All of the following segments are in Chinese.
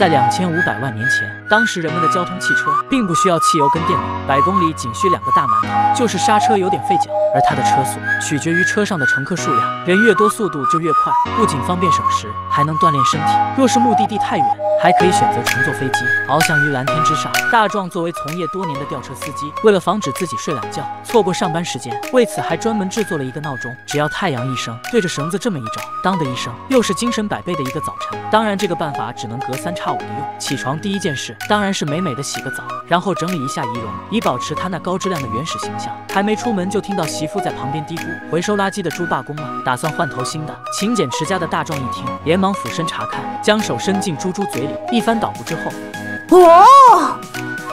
在两千五百万年前，当时人们的交通汽车并不需要汽油跟电能，百公里仅需两个大馒头，就是刹车有点费脚。而它的车速取决于车上的乘客数量，人越多速度就越快，不仅方便省时，还能锻炼身体。若是目的地太远，还可以选择乘坐飞机，翱翔于蓝天之上。大壮作为从业多年的吊车司机，为了防止自己睡懒觉，错过上班时间，为此还专门制作了一个闹钟，只要太阳一升，对着绳子这么一照，当的一声，又是精神百倍的一个早晨。当然，这个办法只能隔三差五的用。起床第一件事，当然是美美的洗个澡，然后整理一下仪容，以保持他那高质量的原始形象。还没出门，就听到媳妇在旁边嘀咕：“回收垃圾的猪罢工了，打算换头新的。”勤俭持家的大壮一听，连忙俯身查看，将手伸进猪猪嘴里，一番捣鼓之后，哦，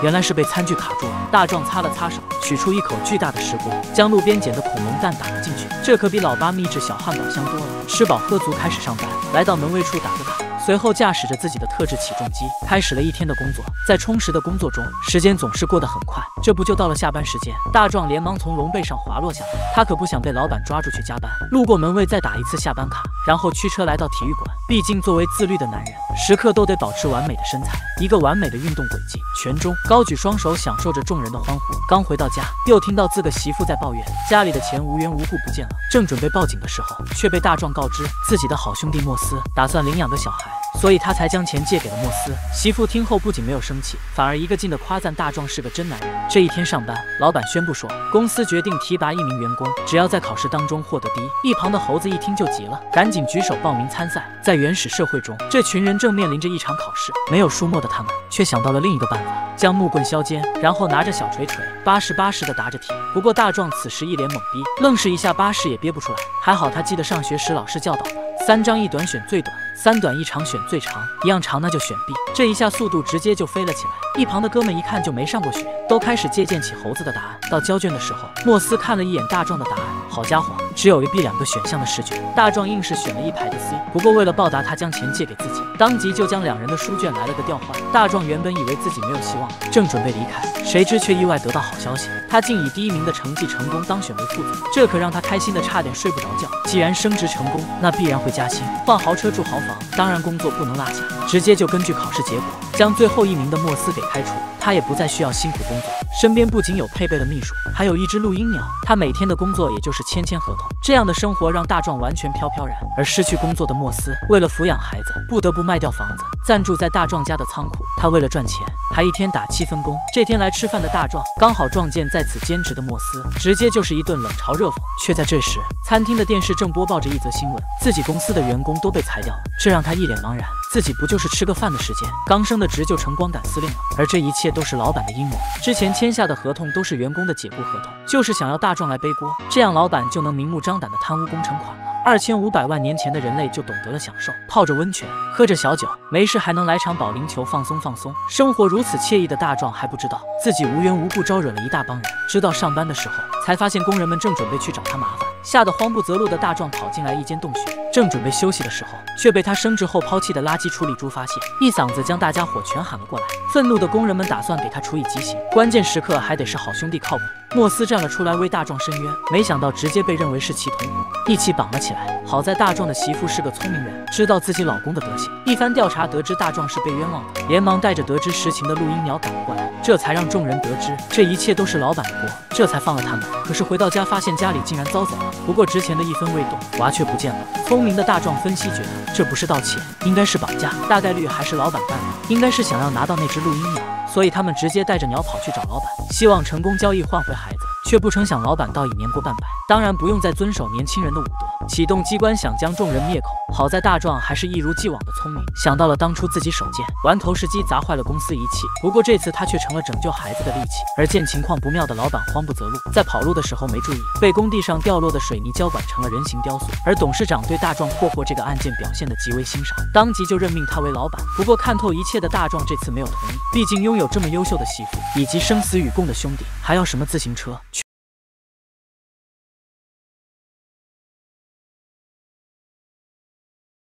原来是被餐具卡住了。大壮擦了擦手，取出一口巨大的石锅，将路边捡的恐龙蛋打了进去。这可比老八秘制小汉堡香多了。吃饱喝足，开始上班。来到门卫处打个卡。随后驾驶着自己的特制起重机，开始了一天的工作。在充实的工作中，时间总是过得很快。这不就到了下班时间？大壮连忙从龙背上滑落下来，他可不想被老板抓住去加班。路过门卫，再打一次下班卡，然后驱车来到体育馆。毕竟作为自律的男人，时刻都得保持完美的身材，一个完美的运动轨迹。拳中高举双手，享受着众人的欢呼。刚回到家，又听到自个媳妇在抱怨家里的钱无缘无故不见了。正准备报警的时候，却被大壮告知自己的好兄弟莫斯打算领养个小孩。所以他才将钱借给了莫斯。媳妇听后不仅没有生气，反而一个劲的夸赞大壮是个真男人。这一天上班，老板宣布说，公司决定提拔一名员工，只要在考试当中获得第一。一旁的猴子一听就急了，赶紧举手报名参赛。在原始社会中，这群人正面临着一场考试，没有书墨的他们却想到了另一个办法，将木棍削尖，然后拿着小锤锤，巴适巴适的答着题。不过大壮此时一脸懵逼，愣是一下巴适也憋不出来。还好他记得上学时老师教导的，三张一短选最短。三短一长选最长，一样长那就选 B。这一下速度直接就飞了起来。一旁的哥们一看就没上过学，都开始借鉴起猴子的答案。到交卷的时候，莫斯看了一眼大壮的答案，好家伙，只有 A、B 两个选项的试卷。大壮硬是选了一排的 C。不过为了报答他将钱借给自己，当即就将两人的书卷来了个调换。大壮原本以为自己没有希望，正准备离开，谁知却意外得到好消息，他竟以第一名的成绩成功当选为副总。这可让他开心的差点睡不着觉。既然升职成功，那必然会加薪，换豪车住豪房。当然工作不能落下，直接就根据考试结果将最后一名的莫斯给开除。他也不再需要辛苦工作，身边不仅有配备了秘书，还有一只录音鸟。他每天的工作也就是签签合同，这样的生活让大壮完全飘飘然。而失去工作的莫斯，为了抚养孩子，不得不卖掉房子，暂住在大壮家的仓库。他为了赚钱，还一天打七分工。这天来吃饭的大壮刚好撞见在此兼职的莫斯，直接就是一顿冷嘲热讽。却在这时，餐厅的电视正播报着一则新闻：自己公司的员工都被裁掉了。这让他一脸茫然。自己不就是吃个饭的时间，刚升的职就成光杆司令了？而这一切都是老板的阴谋。之前签下的合同都是员工的解雇合同，就是想要大壮来背锅，这样老板就能明目张胆的贪污工程款。二千五百万年前的人类就懂得了享受，泡着温泉，喝着小酒，没事还能来场保龄球放松放松，生活如此惬意的大壮还不知道自己无缘无故招惹了一大帮人。直到上班的时候，才发现工人们正准备去找他麻烦，吓得慌不择路的大壮跑进来一间洞穴，正准备休息的时候，却被他升职后抛弃的垃圾处理猪发现，一嗓子将大家伙全喊了过来。愤怒的工人们打算给他处以极刑，关键时刻还得是好兄弟靠谱。莫斯站了出来为大壮申冤，没想到直接被认为是其同伙，一起绑了起来。好在大壮的媳妇是个聪明人，知道自己老公的德行，一番调查得知大壮是被冤枉的，连忙带着得知实情的录音鸟赶了过来，这才让众人得知这一切都是老板的锅，这才放了他们。可是回到家发现家里竟然遭贼了，不过值钱的一分未动，娃却不见了。聪明的大壮分析觉得这不是盗窃，应该是绑架，大概率还是老板干的，应该是想要拿到那只录音鸟。所以他们直接带着鸟跑去找老板，希望成功交易换回孩子，却不成想老板倒已年过半百，当然不用再遵守年轻人的武德，启动机关想将众人灭口。好在大壮还是一如既往的聪明，想到了当初自己手贱玩投石机砸坏了公司仪器，不过这次他却成了拯救孩子的利器。而见情况不妙的老板慌不择路，在跑路的时候没注意，被工地上掉落的水泥胶管成了人形雕塑。而董事长对大壮破获这个案件表现的极为欣赏，当即就任命他为老板。不过看透一切的大壮这次没有同意，毕竟拥有这么优秀的媳妇以及生死与共的兄弟，还要什么自行车？